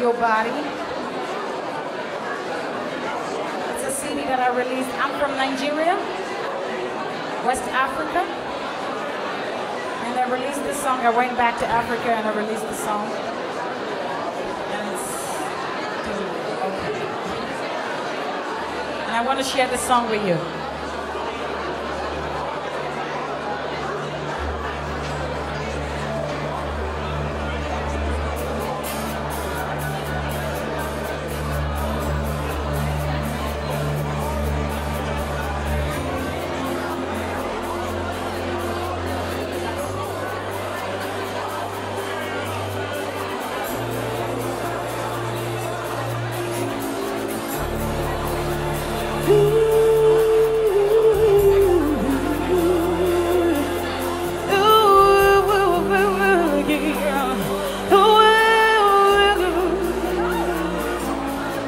Your Body. It's a CD that I released. I'm from Nigeria, West Africa. And I released this song. I went back to Africa and I released the song. And it's okay. And I want to share this song with you.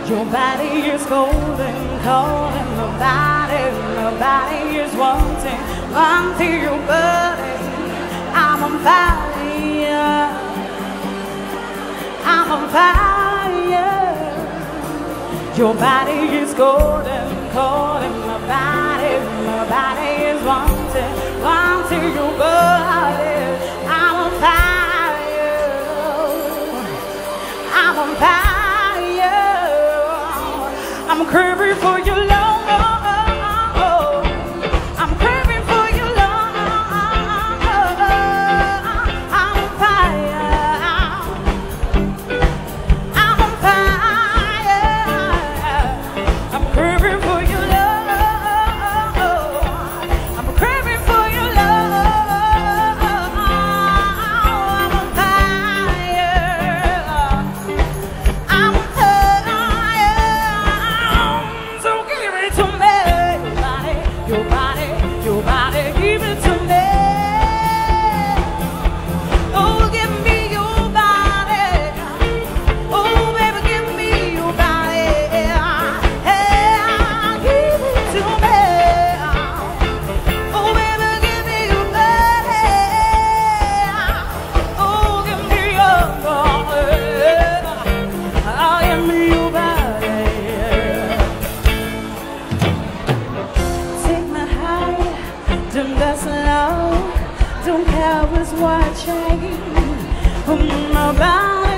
Your body is golden, calling my body, my body is wanting, wanting your body. I'm on fire, I'm on fire. Your body is golden, calling Craving for your Don't care who's watching. Hmm, My body.